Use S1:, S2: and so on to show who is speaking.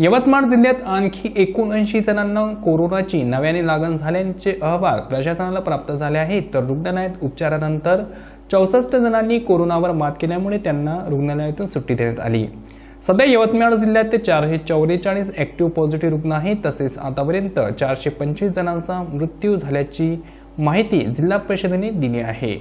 S1: यवतमाळ जिल्ह्यात आणखी एकोणऐंशी जणांना कोरोनाची नव्याने लागण झाल्याचे अहवाल प्रशासनाला प्राप्त झाले आहेत. तर रुग्णालयात उपचारानंतर चौसष्ट जणांनी कोरोनावर मात केल्यामुळे त्यांना रुग्णालयातून सुट्टी देण्यात आली. सध्या यवतमाळ जिल्ह्यात ते चारशे चौवेचाळीस ॲक्टिव्ह पॉझिटिव्ह रुग्ण आहेत. तसेच आतापर्यंत चारशे पंचवीस जणांचा मृत्यू झाल्याची माहिती जिल्हा परिषदेने दिली आहे.